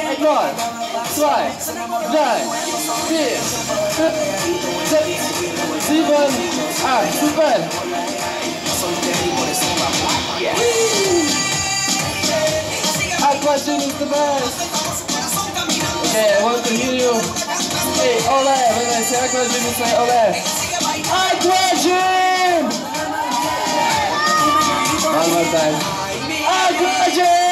eight, zwei, drei, vier, fünf, sechs, sieben, acht. Super. Aqua Gym is the best. Okay, I want to hear you. Hey, ole. When I say Aqua Gym, you say ole. Aqua Gym! One more time. Aqua Gym!